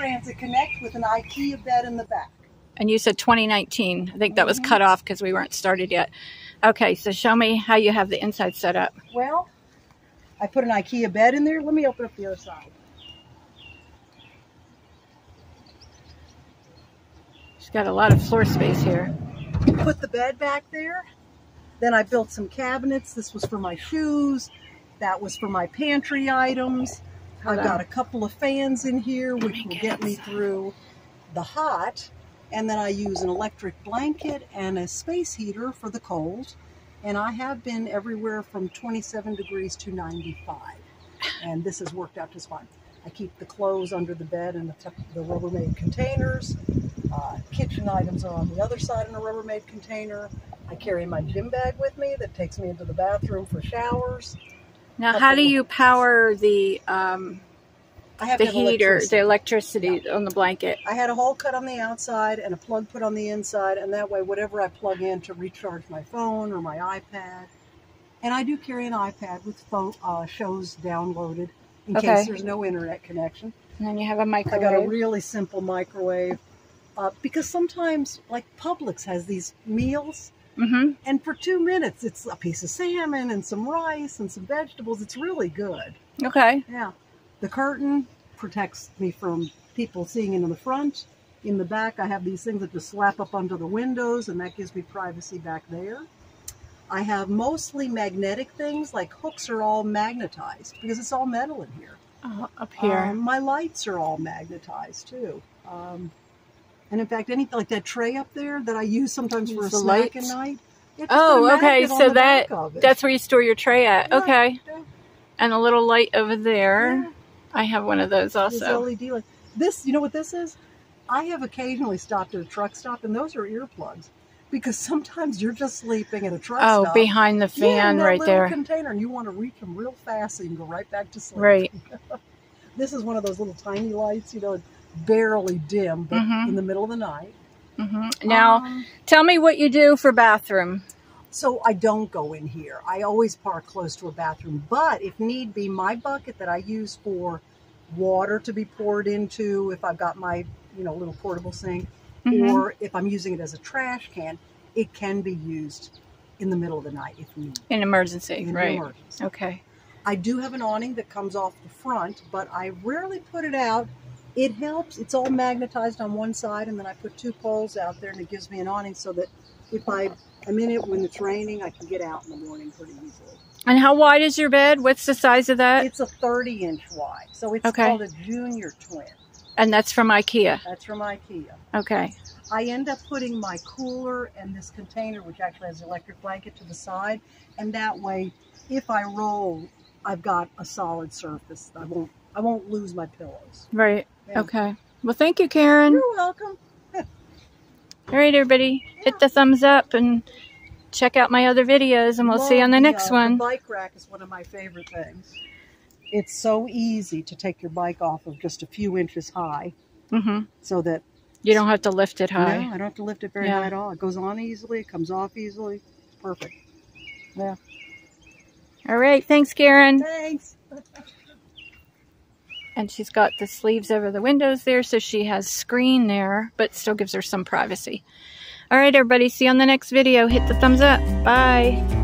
Transit Connect with an IKEA bed in the back. And you said 2019. I think that was mm-hmm. cut off because we weren't started yet. Okay, so show me how you have the inside set up. Well, I put an IKEA bed in there. Let me open up the other side. She's got a lot of floor space here. Put the bed back there. Then I built some cabinets. This was for my shoes. That was for my pantry items. I've got a couple of fans in here, which will get me through the hot. And then I use an electric blanket and a space heater for the cold. And I have been everywhere from 27 degrees to 95. And this has worked out just fine. I keep the clothes under the bed in the, the Rubbermaid containers. Uh, kitchen items are on the other side in a Rubbermaid container. I carry my gym bag with me that takes me into the bathroom for showers. Now, how do you power the um, I have the heater, the electricity on the blanket? I had a hole cut on the outside and a plug put on the inside, and that way, whatever I plug in to recharge my phone or my iPad, and I do carry an iPad with uh, shows downloaded in Okay. case there's no internet connection. And then you have a microwave. I got a really simple microwave uh, because sometimes, like Publix has these meals, mm-hmm. and for two minutes, it's a piece of salmon and some rice and some vegetables. It's really good. Okay. Yeah. The curtain protects me from people seeing into the front. In the back, I have these things that just slap up under the windows, and that gives me privacy back there. I have mostly magnetic things, like hooks are all magnetized because it's all metal in here. Uh, up here. Um, my lights are all magnetized too. Um, and in fact, anything like that tray up there that I use sometimes for a snack at night. oh, okay. So that back of it. that's where you store your tray at. Yeah, Okay. yeah, And a little light over there. yeah. I have one of those This also. LED light. This, you know what this is? I have occasionally stopped at a truck stop, and those are earplugs. Because sometimes you're just sleeping at a truck Oh, stop. behind the Yeah, in fan that right there. container, and you want to reach them real fast so you can go right back to sleep. Right. This is one of those little tiny lights, you know, barely dim, but Mhm. in the middle of the night. hmm Now, Um, tell me what you do for bathroom. So I don't go in here. I always park close to a bathroom. But if need be, my bucket that I use for water to be poured into, if I've got my, you know, little portable sink, Mhm. or if I'm using it as a trash can, it can be used in the middle of the night if needed. In emergency, in right? emergency. Okay. I do have an awning that comes off the front, but I rarely put it out. It helps. It's all magnetized on one side, and then I put two poles out there, and it gives me an awning so that if I am in it when it's raining, I can get out in the morning pretty easily. And how wide is your bed? What's the size of that? It's a 30 inch wide, so it's Okay. called a junior twin. And that's from IKEA. That's from IKEA. Okay. I end up putting my cooler and this container, which actually has an electric blanket, to the side, and that way, if I roll, I've got a solid surface. I won't. I won't lose my pillows. Right. Yeah. Okay. Well, thank you, Karen. You're welcome. All right, everybody, hit the thumbs up and check out my other videos, and we'll see you on the next uh, one. The bike rack is one of my favorite things. It's so easy to take your bike off of just a few inches high, hmm so that You don't have to lift it high. no. I don't have to lift it very Yeah. high at all. It goes on easily. It comes off easily. It's perfect. Yeah. All right. Thanks, Karen. Thanks. And she's got the sleeves over the windows there, so she has screen there, but still gives her some privacy. All right, everybody. See you on the next video. Hit the thumbs up. Bye.